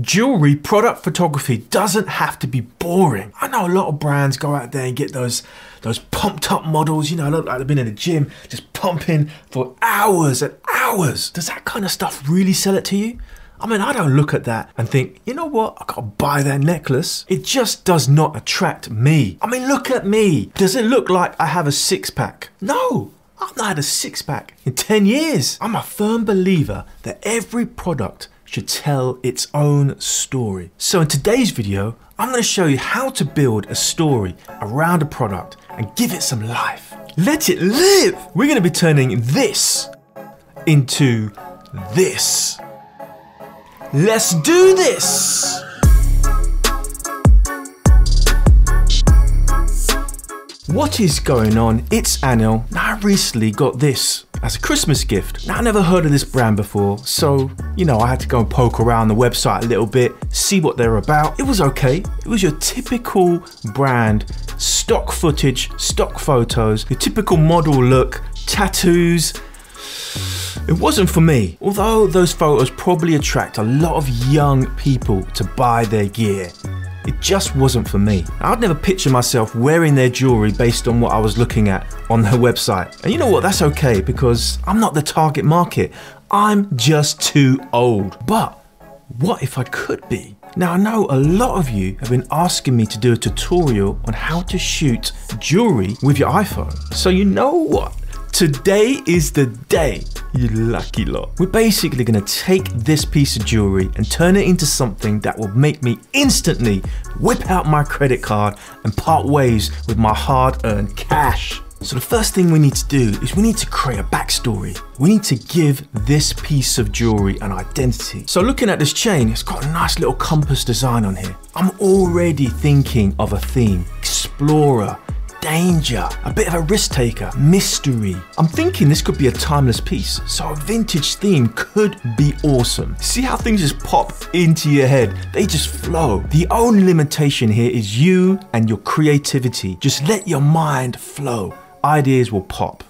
Jewelry product photography doesn't have to be boring. I know a lot of brands go out there and get those those pumped up models, you know, look like they've been in the gym, just pumping for hours and hours. Does that kind of stuff really sell it to you? I mean, I don't look at that and think, you know what, I gotta buy that necklace. It just does not attract me. I mean, look at me. Does it look like I have a six pack? No, I've not had a six pack in 10 years. I'm a firm believer that every product should tell its own story. So in today's video, I'm gonna show you how to build a story around a product and give it some life. Let it live! We're gonna be turning this into this. Let's do this! What is going on? It's Anil. I recently got this as a Christmas gift. Now I never heard of this brand before, so you know I had to go and poke around the website a little bit, see what they're about. It was okay. It was your typical brand, stock footage, stock photos, your typical model look, tattoos. It wasn't for me, although those photos probably attract a lot of young people to buy their gear. It just wasn't for me. I'd never picture myself wearing their jewelry based on what I was looking at on their website. And you know what? That's okay because I'm not the target market. I'm just too old. But what if I could be? Now I know a lot of you have been asking me to do a tutorial on how to shoot jewelry with your iPhone. So you know what? Today is the day, you lucky lot. We're basically gonna take this piece of jewelry and turn it into something that will make me instantly whip out my credit card and part ways with my hard earned cash. So the first thing we need to do is we need to create a backstory. We need to give this piece of jewelry an identity. So looking at this chain, it's got a nice little compass design on here. I'm already thinking of a theme, explorer, danger, a bit of a risk taker, mystery. I'm thinking this could be a timeless piece, so a vintage theme could be awesome. See how things just pop into your head? They just flow. The only limitation here is you and your creativity. Just let your mind flow. Ideas will pop.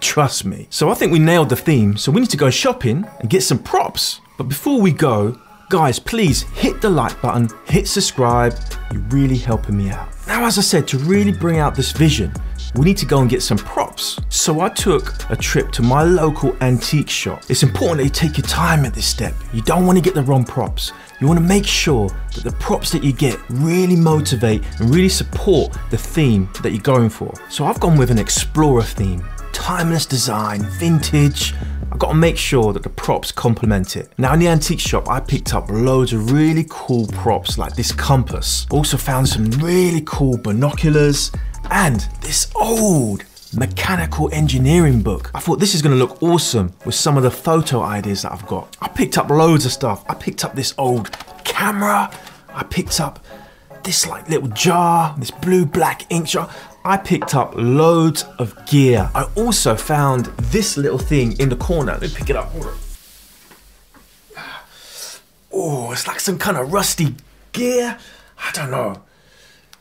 Trust me. So I think we nailed the theme, so we need to go shopping and get some props. But before we go, guys, please hit the like button, hit subscribe. You're really helping me out. Now, as I said, to really bring out this vision, we need to go and get some props. So I took a trip to my local antique shop. It's important that you take your time at this step. You don't want to get the wrong props. You want to make sure that the props that you get really motivate and really support the theme that you're going for. So I've gone with an explorer theme, timeless design, vintage, I've got to make sure that the props complement it. Now in the antique shop, I picked up loads of really cool props like this compass. Also found some really cool binoculars and this old mechanical engineering book. I thought this is gonna look awesome with some of the photo ideas that I've got. I picked up loads of stuff. I picked up this old camera. I picked up this like little jar, this blue black ink jar. I picked up loads of gear. I also found this little thing in the corner. Let me pick it up. Oh, it's like some kind of rusty gear. I don't know.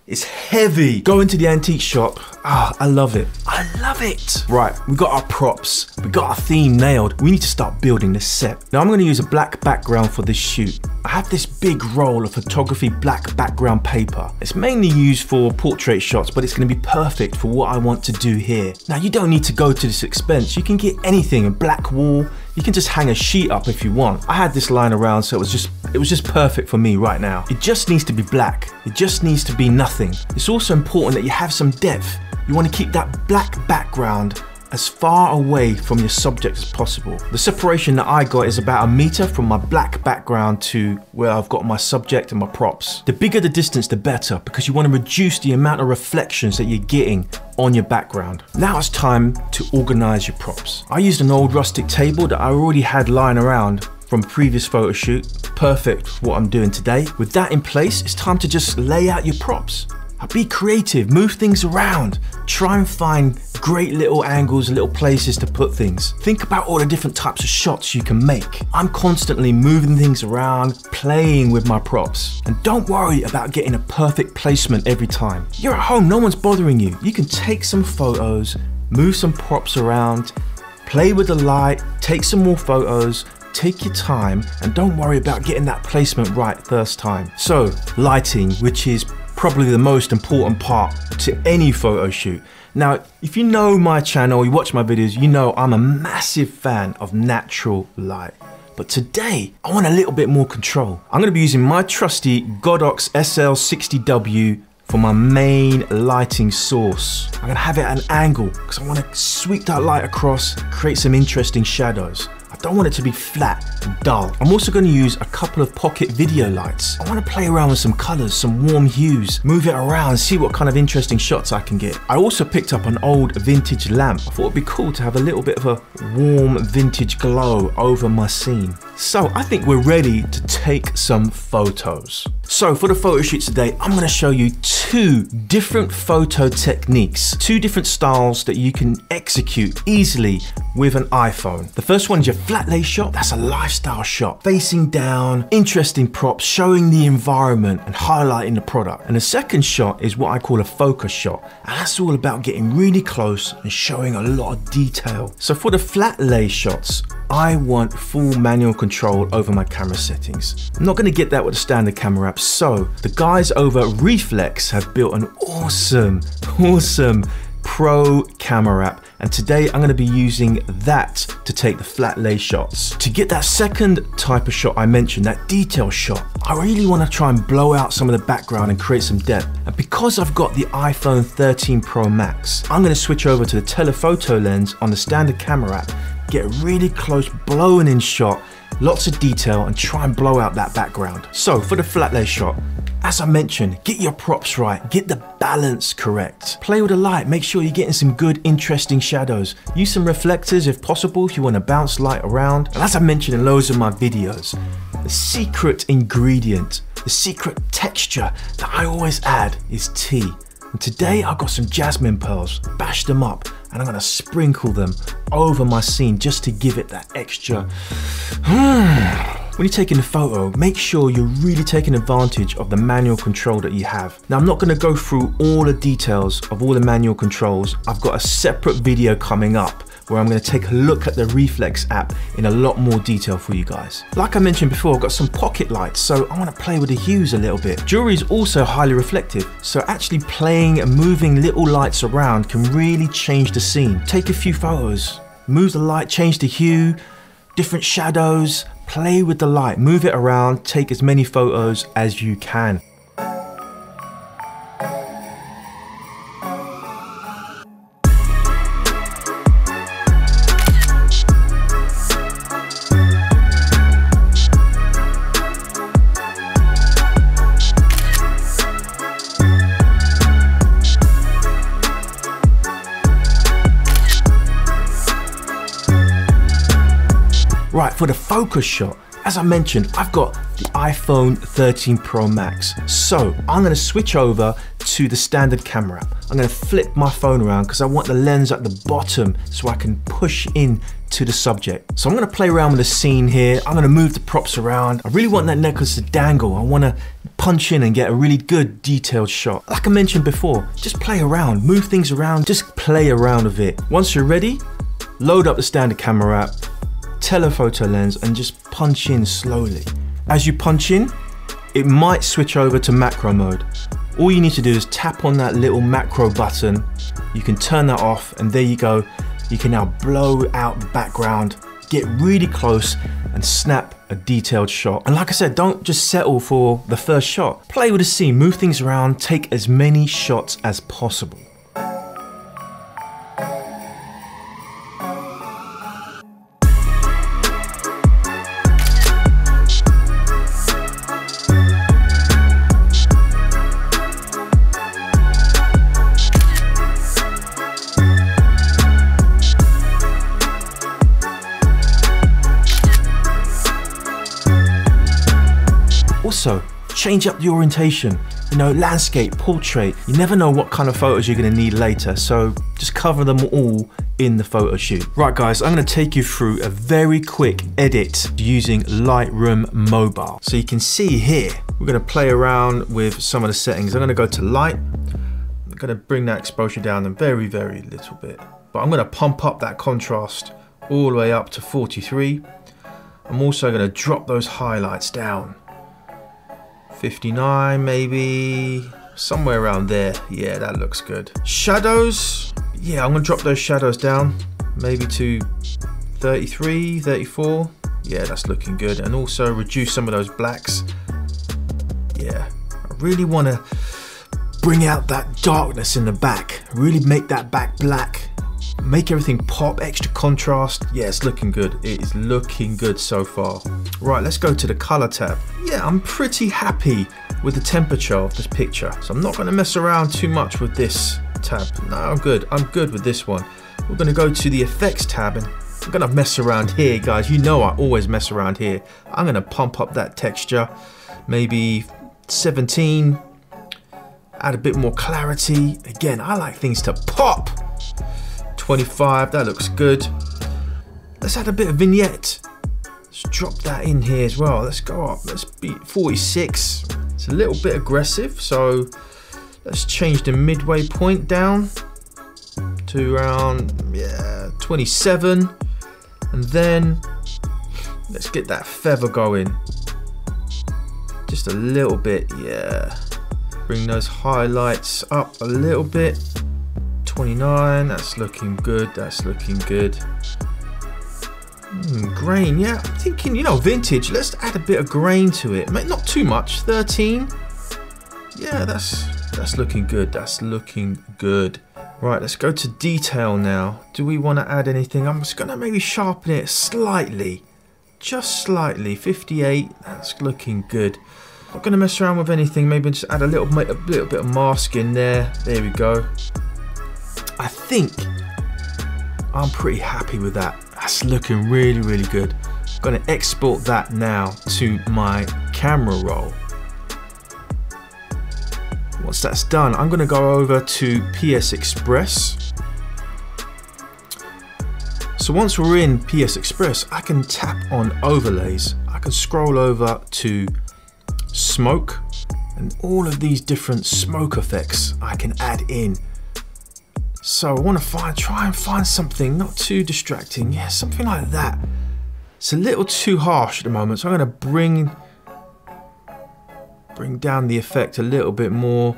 It's heavy. Going to the antique shop, ah, I love it. I love it. Right, we got our props, we got our theme nailed. We need to start building this set. Now I'm gonna use a black background for this shoot. I have this big roll of photography black background paper. It's mainly used for portrait shots, but it's gonna be perfect for what I want to do here. Now you don't need to go to this expense. You can get anything, a black wall, you can just hang a sheet up if you want. I had this lying around so it was just it was just perfect for me right now. It just needs to be black. It just needs to be nothing. It's also important that you have some depth. You want to keep that black background as far away from your subject as possible. The separation that I got is about a meter from my black background to where I've got my subject and my props. The bigger the distance, the better, because you want to reduce the amount of reflections that you're getting on your background. Now it's time to organize your props. I used an old rustic table that I already had lying around from previous photo shoot. Perfect for what I'm doing today. With that in place, it's time to just lay out your props. Be creative, move things around. Try and find great little angles, little places to put things. Think about all the different types of shots you can make. I'm constantly moving things around, playing with my props. And don't worry about getting a perfect placement every time. You're at home, no one's bothering you. You can take some photos, move some props around, play with the light, take some more photos, take your time and don't worry about getting that placement right first time. So, lighting, which is probably the most important part to any photo shoot. Now, if you know my channel, you watch my videos, you know I'm a massive fan of natural light. But today, I want a little bit more control. I'm gonna be using my trusty Godox SL60W for my main lighting source. I'm gonna have it at an angle because I wanna sweep that light across, create some interesting shadows. I don't want it to be flat and dull. I'm also going to use a couple of pocket video lights. I want to play around with some colors, some warm hues, move it around, see what kind of interesting shots I can get. I also picked up an old vintage lamp. I thought it'd be cool to have a little bit of a warm vintage glow over my scene. So I think we're ready to take some photos. So for the photo shoot today, I'm gonna show you two different photo techniques, two different styles that you can execute easily with an iPhone. The first one is your flat lay shot. That's a lifestyle shot, facing down, interesting props, showing the environment and highlighting the product. And the second shot is what I call a focus shot. And that's all about getting really close and showing a lot of detail. So for the flat lay shots, I want full manual control over my camera settings. I'm not gonna get that with the standard camera app, so the guys over ReeFlex have built an awesome, awesome Pro camera app and today I'm going to be using that to take the flat lay shots. To get that second type of shot I mentioned, that detail shot, I really want to try and blow out some of the background and create some depth. And because I've got the iPhone 13 Pro Max, I'm going to switch over to the telephoto lens on the standard camera app, get a really close, blowing in shot, lots of detail and try and blow out that background. So for the flat lay shot, as I mentioned, get your props right, get the balance correct. Play with the light, make sure you're getting some good, interesting shadows. Use some reflectors if possible if you want to bounce light around. And as I mentioned in loads of my videos, the secret ingredient, the secret texture that I always add is tea. And today I've got some jasmine pearls, bash them up, and I'm gonna sprinkle them over my scene just to give it that extra. Hmm, when you're taking a photo, make sure you're really taking advantage of the manual control that you have. Now I'm not gonna go through all the details of all the manual controls. I've got a separate video coming up where I'm going to take a look at the ReeFlex app in a lot more detail for you guys. Like I mentioned before, I've got some pocket lights, so I want to play with the hues a little bit. Jewelry is also highly reflective, so actually playing and moving little lights around can really change the scene. Take a few photos, move the light, change the hue, different shadows, play with the light, move it around, take as many photos as you can. Right, for the focus shot, as I mentioned, I've got the iPhone 13 Pro Max. So I'm gonna switch over to the standard camera. I'm gonna flip my phone around because I want the lens at the bottom so I can push in to the subject. So I'm gonna play around with the scene here. I'm gonna move the props around. I really want that necklace to dangle. I wanna punch in and get a really good detailed shot. Like I mentioned before, just play around, move things around, just play around with it. Once you're ready, load up the standard camera app, telephoto lens and just punch in slowly. As you punch in, it might switch over to macro mode. All you need to do is tap on that little macro button. You can turn that off and there you go. You can now blow out the background, get really close and snap a detailed shot. And like I said, don't just settle for the first shot. Play with the scene, move things around, take as many shots as possible. Also, change up the orientation. You know, landscape, portrait. You never know what kind of photos you're gonna need later, so just cover them all in the photo shoot. Right guys, I'm gonna take you through a very quick edit using Lightroom Mobile. So you can see here, we're gonna play around with some of the settings. I'm gonna go to light. I'm gonna bring that exposure down a very, very little bit. But I'm gonna pump up that contrast all the way up to 43. I'm also going to drop those highlights down. 59 maybe, somewhere around there. Yeah, that looks good. Shadows, yeah, I'm to drop those shadows down, maybe to 33, 34. Yeah, that's looking good. And also reduce some of those blacks. Yeah, I really want to bring out that darkness in the back. Really make that back black. Make everything pop, extra contrast. Yeah, it's looking good. It is looking good so far. Right, let's go to the color tab. Yeah, I'm pretty happy with the temperature of this picture. So I'm not gonna mess around too much with this tab. No, I'm good. I'm good with this one. We're gonna go to the effects tab and I'm gonna mess around here, guys. You know I always mess around here. I'm gonna pump up that texture, maybe 17, add a bit more clarity. Again, I like things to pop. 25, that looks good. Let's add a bit of vignette. Let's drop that in here as well. Let's go up, let's be 46. It's a little bit aggressive, so let's change the midway point down to around, yeah, 27. And then let's get that feather going. Just a little bit, yeah. Bring those highlights up a little bit. 29, that's looking good, that's looking good. Mm, grain, yeah, I'm thinking, you know, vintage, let's add a bit of grain to it. Not too much, 13. Yeah, that's that's looking good, that's looking good. Right, let's go to detail now. Do we want to add anything? I'm just going to maybe sharpen it slightly. Just slightly. 58, that's looking good. Not going to mess around with anything. Maybe just add a little, a little bit of mask in there. There we go. I think I'm pretty happy with that. That's looking really, really good. I'm going to export that now to my camera roll. Once that's done, I'm going to go over to PS Express. So once we're in PS Express, I can tap on overlays. I can scroll over to smoke and all of these different smoke effects I can add in. So I want to find, try and find something not too distracting. Yeah, something like that. It's a little too harsh at the moment, so I'm going to bring bring down the effect a little bit more.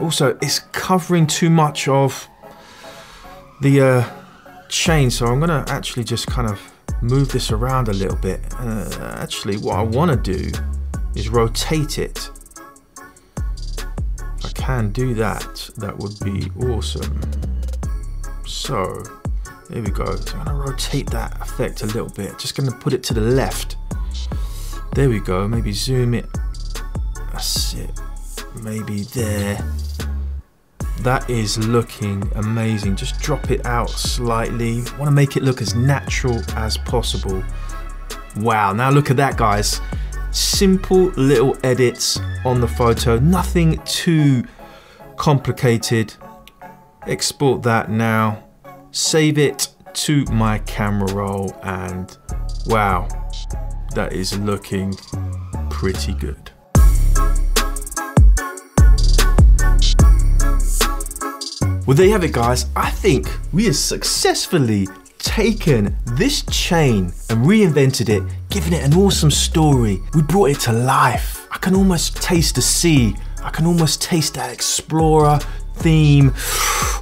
Also, it's covering too much of the uh, chain, so I'm going to actually just kind of move this around a little bit. Uh, actually, what I want to do is rotate it. Can do that, that would be awesome. So, here we go. So I'm to rotate that effect a little bit. Just to put it to the left. There we go, maybe zoom it. That's it. Maybe there. That is looking amazing. Just drop it out slightly. Want to make it look as natural as possible. Wow, now look at that guys. Simple little edits on the photo. Nothing too complicated. Export that now. Save it to my camera roll and wow, that is looking pretty good. Well, there you have it, guys. I think we have successfully taken this chain and reinvented it, giving it an awesome story. We brought it to life. I can almost taste the sea. I can almost taste that explorer theme.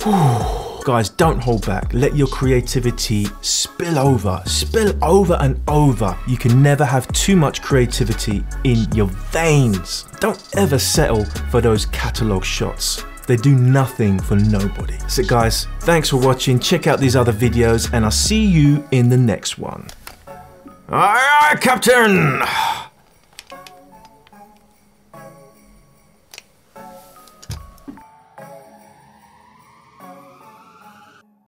Guys, don't hold back. Let your creativity spill over, spill over and over. You can never have too much creativity in your veins. Don't ever settle for those catalog shots. They do nothing for nobody. So guys, thanks for watching. Check out these other videos and I'll see you in the next one. Aye, aye, Captain!